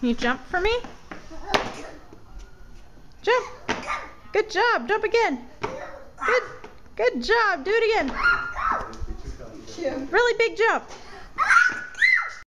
Can you jump for me? Jump. Good job. Jump again. Good. Good job. Do it again. Really big jump.